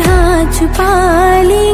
तरह छुपा ली।